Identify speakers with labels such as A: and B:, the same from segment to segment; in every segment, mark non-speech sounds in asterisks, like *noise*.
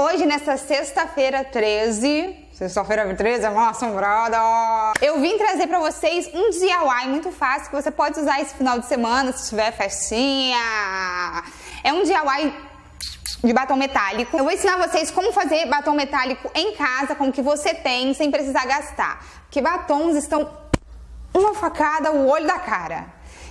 A: Hoje, nessa sexta-feira 13, sexta-feira 13 é uma assombrada, eu vim trazer pra vocês um DIY muito fácil que você pode usar esse final de semana se tiver festinha. É um DIY de batom metálico. Eu vou ensinar vocês como fazer batom metálico em casa, como que você tem, sem precisar gastar. Porque batons estão uma facada o olho da cara.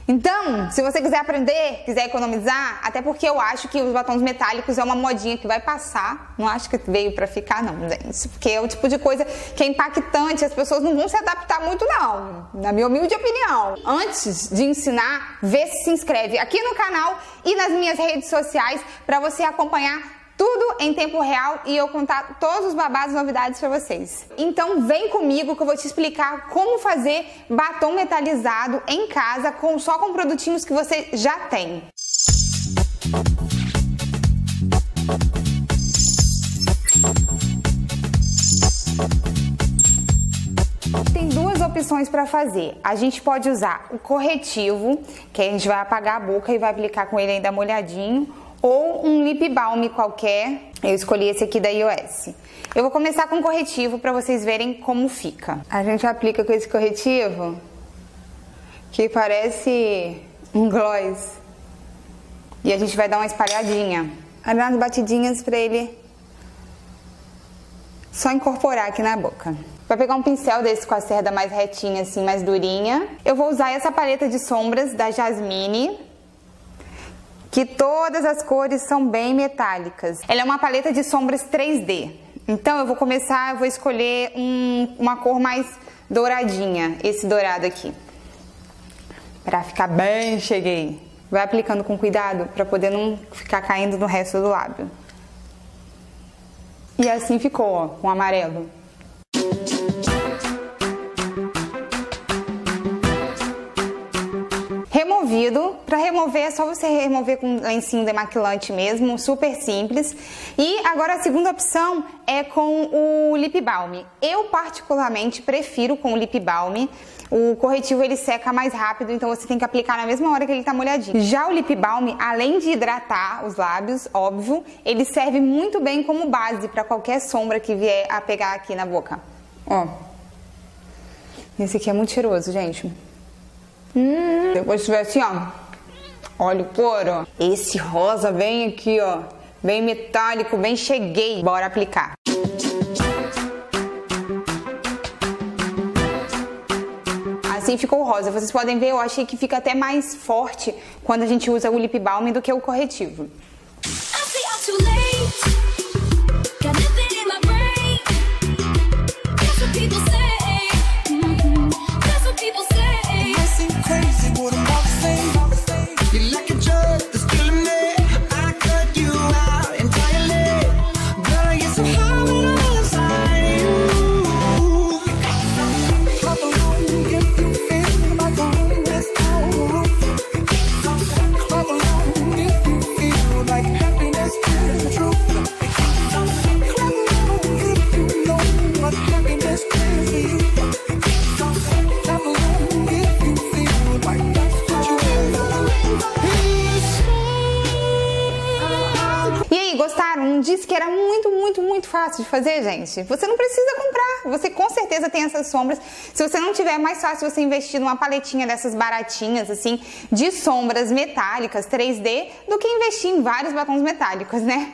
A: Então, se você quiser aprender, quiser economizar, até porque eu acho que os batons metálicos é uma modinha que vai passar. Não acho que veio pra ficar, não, gente. Porque é o tipo de coisa que é impactante, as pessoas não vão se adaptar muito, não. Na minha humilde opinião. Antes de ensinar, vê se se inscreve aqui no canal e nas minhas redes sociais para você acompanhar tudo em tempo real e eu contar todos os babados e novidades para vocês. Então vem comigo que eu vou te explicar como fazer batom metalizado em casa com só com produtinhos que você já tem. Tem duas opções para fazer. A gente pode usar o corretivo, que a gente vai apagar a boca e vai aplicar com ele ainda molhadinho, ou um lip balm qualquer. Eu escolhi esse aqui da iOS. Eu vou começar com corretivo para vocês verem como fica. A gente aplica com esse corretivo que parece um gloss. E a gente vai dar uma espalhadinha. Vai dar umas batidinhas para ele só incorporar aqui na boca. Vai pegar um pincel desse com a cerda mais retinha, assim, mais durinha. Eu vou usar essa paleta de sombras da Jasmine, que todas as cores são bem metálicas. Ela é uma paleta de sombras 3D. Então eu vou começar, eu vou escolher um, uma cor mais douradinha, esse dourado aqui. Pra ficar bem cheguei. Vai aplicando com cuidado para poder não ficar caindo no resto do lábio. E assim ficou, ó, com amarelo. Remover é só você remover com lencinho demaquilante mesmo, super simples. E agora a segunda opção é com o lip balm. Eu particularmente prefiro com o lip balm. O corretivo ele seca mais rápido, então você tem que aplicar na mesma hora que ele tá molhadinho. Já o lip balm, além de hidratar os lábios, óbvio, ele serve muito bem como base para qualquer sombra que vier a pegar aqui na boca. Ó. Esse aqui é muito cheiroso, gente. Hum, depois tiver assim, ó. Olha o couro. Esse rosa bem aqui, ó. Bem metálico, bem cheguei. Bora aplicar. Assim ficou o rosa. Vocês podem ver, eu achei que fica até mais forte quando a gente usa o lip balm do que o corretivo.
B: Say I'm too
A: Disse que era muito, muito, muito fácil de fazer, gente? Você não precisa comprar. Você com certeza tem essas sombras. Se você não tiver, é mais fácil você investir numa paletinha dessas baratinhas, assim, de sombras metálicas 3D, do que investir em vários batons metálicos, né?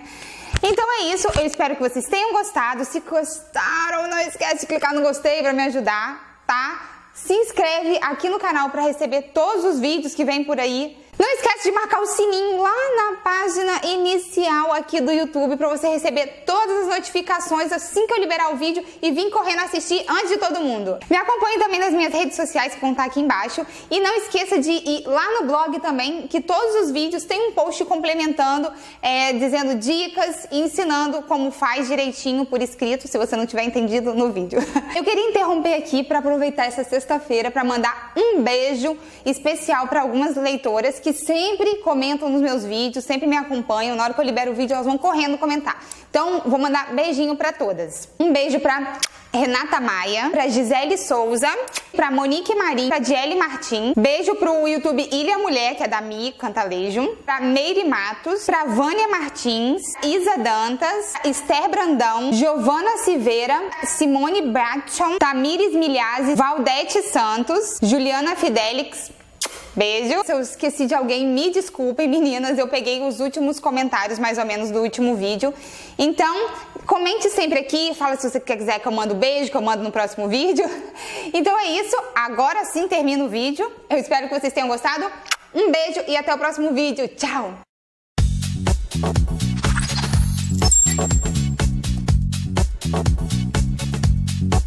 A: Então é isso, eu espero que vocês tenham gostado. Se gostaram, não esquece de clicar no gostei para me ajudar, tá? Se inscreve aqui no canal para receber todos os vídeos que vem por aí. Não esquece de marcar o sininho lá na página inicial aqui do YouTube para você receber todas as notificações assim que eu liberar o vídeo e vir correndo assistir antes de todo mundo. Me acompanhe também nas minhas redes sociais que vão estar aqui embaixo e não esqueça de ir lá no blog também, que todos os vídeos têm um post complementando, é, dizendo dicas e ensinando como faz direitinho por escrito, se você não tiver entendido no vídeo. *laughs* Eu queria interromper aqui para aproveitar essa sexta-feira para mandar um beijo especial para algumas leitoras que sempre comentam nos meus vídeos, sempre me acompanham. Na hora que eu libero o vídeo, elas vão correndo comentar. Então, vou mandar beijinho para todas. Um beijo para Renata Maia, pra Gisele Souza, pra Monique Marim, pra Diele Martins. Beijo pro YouTube Ilha Mulher, que é da Mi Cantalejo. Pra Meire Matos, pra Vânia Martins, Isa Dantas, Esther Brandão, Giovana Silveira, Simone Bratton, Tamires Milhazes, Valdete Santos, Juliana Fidelix, Beijo. Se eu esqueci de alguém, me desculpem, meninas. Eu peguei os últimos comentários, mais ou menos, do último vídeo. Então, comente sempre aqui. Fala se você quiser que eu mando beijo, que eu mando no próximo vídeo. *laughs* Então é isso. Agora sim termina o vídeo. Eu espero que vocês tenham gostado. Um beijo e até o próximo vídeo. Tchau!